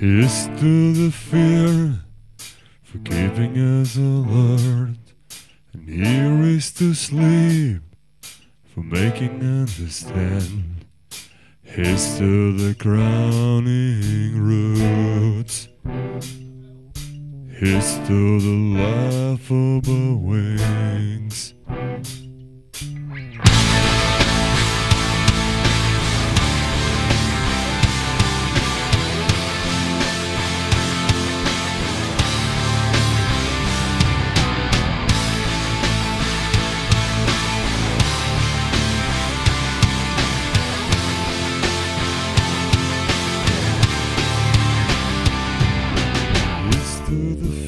Here's to the fear for keeping us alert, and here is to sleep for making understand. Here's to the crowning roots. Here's to the laughable wings. Through the